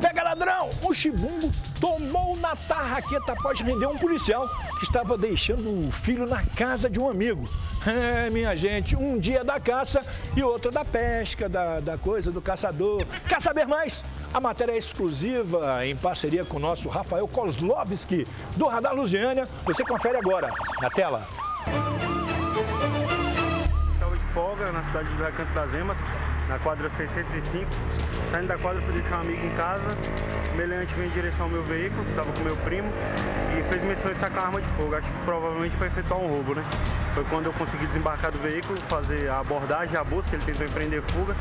Pega ladrão! O chibungo tomou na tarraqueta após render um policial que estava deixando o filho na casa de um amigo. É, minha gente, um dia da caça e outro da pesca, da, da coisa, do caçador. Quer saber mais? A matéria é exclusiva em parceria com o nosso Rafael Kozlovski, do Radar Lusiânia. Você confere agora, na tela. Estava de folga na cidade do Recanto das Emas, na quadra 605. Saindo da quadra, fui deixar um amigo em casa. O meliante veio em direção ao meu veículo, estava com meu primo, e fez menção de sacar arma de fogo. Acho que provavelmente para efetuar um roubo, né? Foi quando eu consegui desembarcar do veículo, fazer a abordagem, a busca, ele tentou empreender fuga.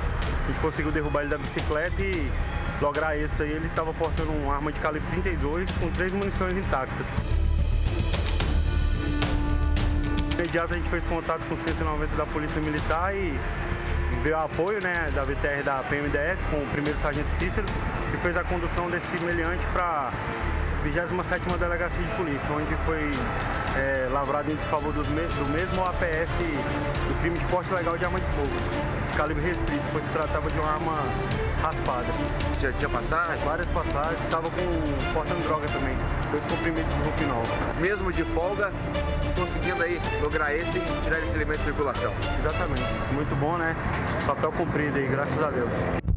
A gente conseguiu derrubar ele da bicicleta e lograr êxito. Ele estava portando uma arma de calibre 32 com três munições intactas. imediato a gente fez contato com o 190 da Polícia Militar e veio o apoio né, da VTR da PMDF com o primeiro sargento Cícero que fez a condução desse meliante para a 27ª Delegacia de Polícia, onde foi é, lavrado em desfavor do mesmo APF do crime de porte legal de arma de fogo, de calibre restrito, pois se tratava de uma arma raspada. Já tinha passagem? Várias passagens, estava com portando droga também, dois comprimidos de rupinol. Mesmo de folga, conseguindo aí lograr êxito e tirar esse elemento de circulação. Exatamente, muito bom né? Papel cumprido aí, graças a Deus.